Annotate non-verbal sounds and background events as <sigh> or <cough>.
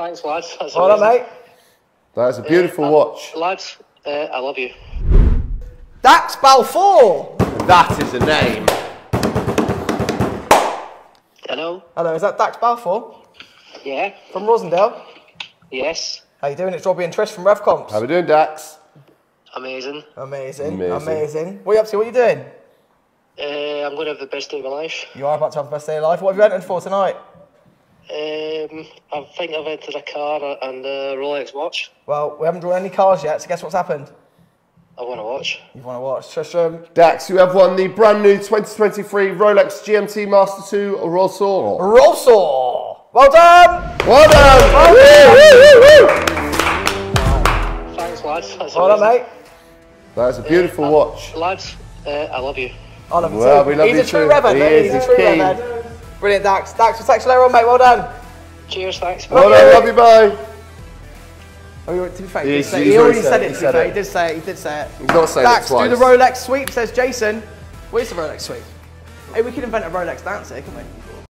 Thanks, lads. <laughs> That's All right, amazing. mate. That's a beautiful Uh, watch. Lads, uh, I love you. Dax Balfour. That is a name. Hello? Hello, is that Dax Balfour Yeah? from Rossendale? Yes? How you doing? It's Robbie and Trish from RevComps. How are we doing, Dax? Amazing. Amazing, Amazing. amazing, What are you up to? What are you doing? Uh, I'm going to have the best day of my life. You are about to have the best day of your life. What have you entered for tonight? Um, I think I've entered a car and a Rolex watch. Well, we haven't drawn any cars yet, so guess what's happened? I want to watch. You want to watch? Trish, um, Dax, you have won the brand new 2023 Rolex GMT Master 2 Rolesor. Rolesor. Well done. Well done! Woo, woo, woo, woo. Thanks, lads. That's Well done, mate. That's a beautiful watch. Lads, uh, I love you. I love you Well, too. we love He's you a true too. Revan, He mate. is, He's a true keen. Revan. Brilliant, Dax. Dax, for text later on, mate. Well done. Cheers, thanks. Well done, love you, bye. Oh, to be fair, he, Yeah, say, he's he already already said said it. it, To he be said it. he did say it. He did say it. He's not saying Dax, it twice. do the Rolex sweep, says Jason. Where's the Rolex sweep? Hey, we could invent a Rolex dance here, couldn't we?